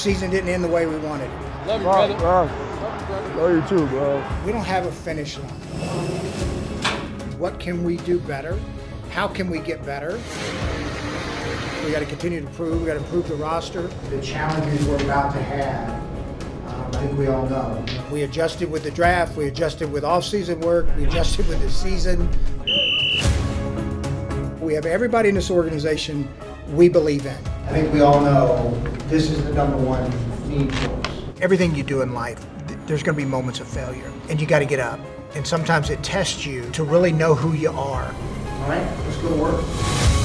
season didn't end the way we wanted it. Love you, brother. rock. Love you too, bro. We don't have a finish line. What can we do better? How can we get better? We got to continue to improve. We got to improve the roster. The challenges we're about to have, um, I think we all know. We adjusted with the draft. We adjusted with off-season work. We adjusted with the season. We have everybody in this organization we believe in. I think we all know this is the number one need for us. Everything you do in life, th- there's going to be moments of failure, and you got to get up. And sometimes it tests you to really know who you are. All right, let's go to work.